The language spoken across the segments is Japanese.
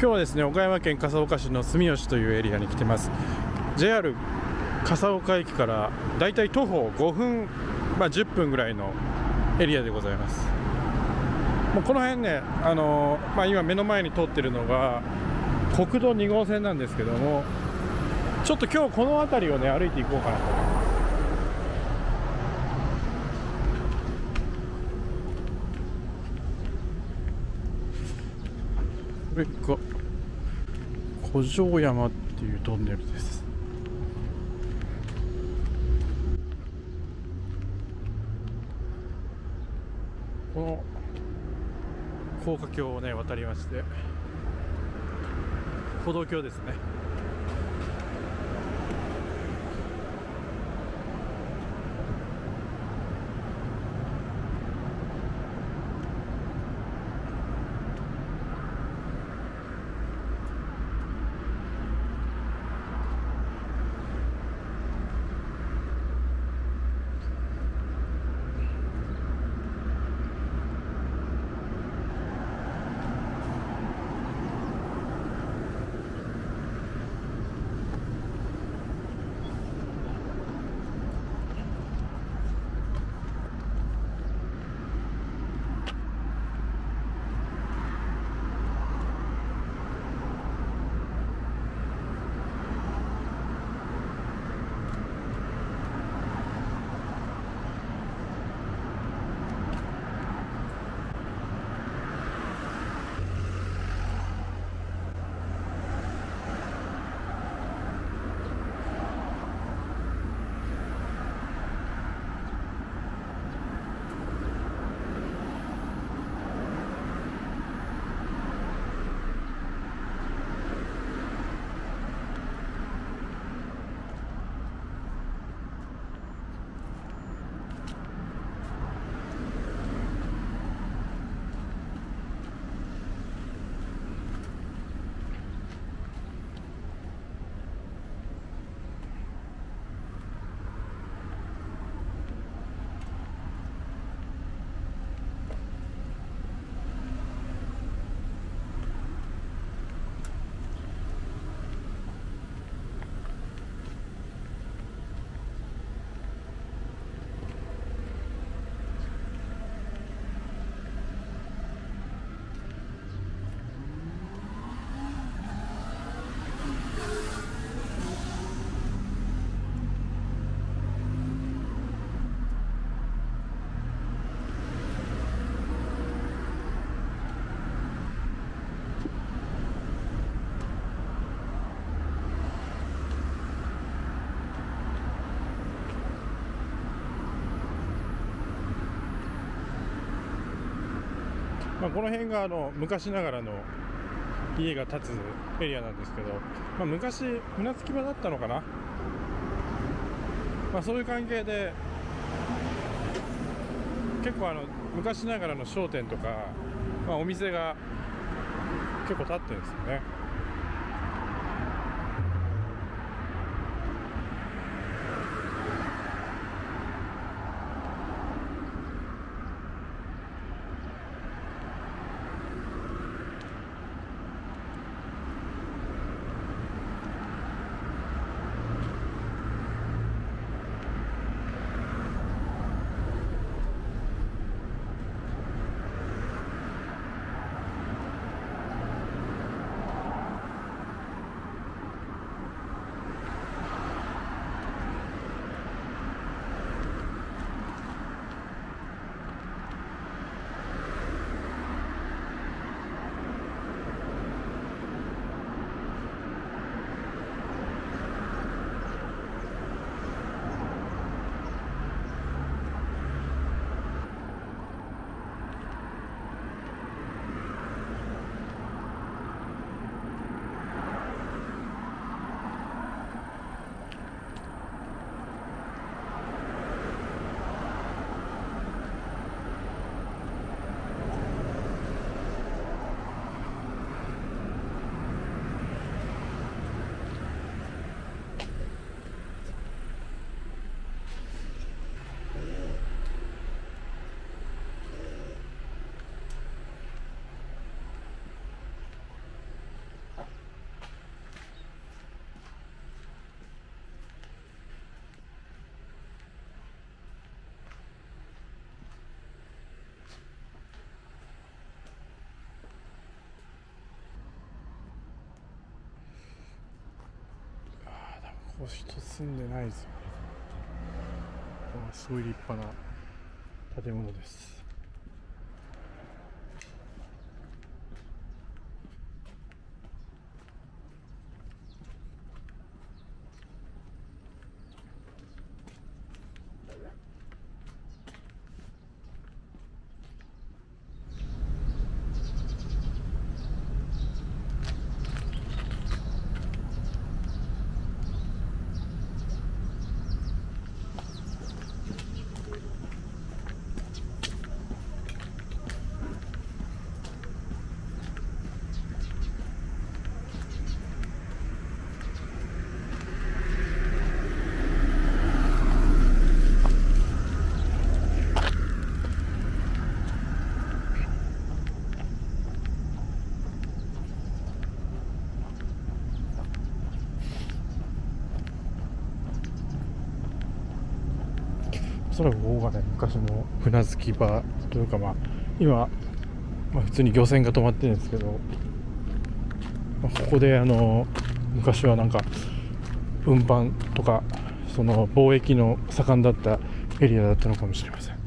今日はですね岡山県笠岡市の住吉というエリアに来てます。JR 笠岡駅からだいたい徒歩5分、まあ、10分ぐらいのエリアでございます。もうこの辺ね、あの、まあ、今目の前に通ってるのが国道2号線なんですけどもちょっと今日この辺りをね歩いていこうかなと。思いますこ。れが古城山っていうトンネルですこの高架橋をね渡りまして歩道橋ですねまあ、この辺があの昔ながらの家が建つエリアなんですけど、まあ、昔船着き場だったのかな、まあ、そういう関係で結構あの昔ながらの商店とか、まあ、お店が結構建ってるんですよね。こ人住んでないですよすごい立派な建物です。そらくここがね昔の船着き場というかまあ今、まあ、普通に漁船が止まってるんですけど、まあ、ここであの昔はなんか運搬とかその貿易の盛んだったエリアだったのかもしれません。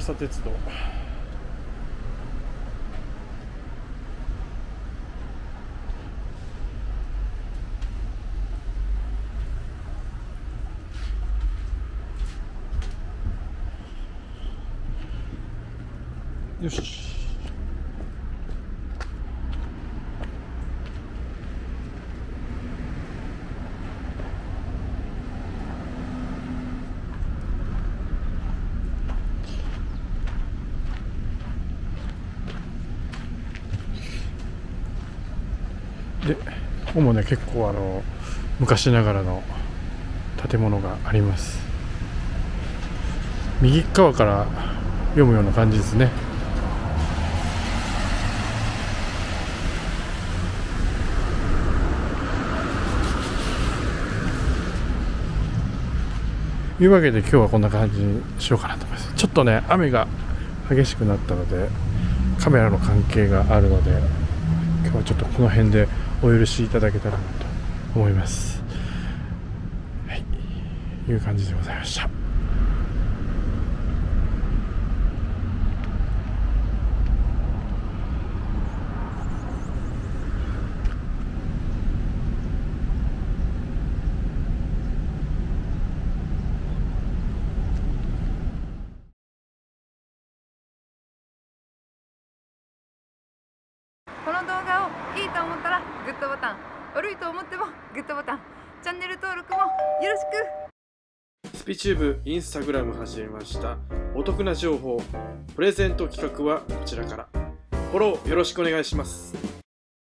笠鉄道。よしでここもね結構あの昔ながらの建物があります。右側から読むような感じですね。いうわけで今日はこんな感じにしようかなと思います。ちょっとね雨が激しくなったのでカメラの関係があるので今日はちょっとこの辺でお許しいただけたらなと思います。はい、いう感じでございました。この動画をと思ったらグッドボタン悪いと思ってもグッドボタン。チャンネル登録もよろしく。スピチューブインスタグラム始めました。お得な情報プレゼント企画はこちらから。フォローよろしくお願いします。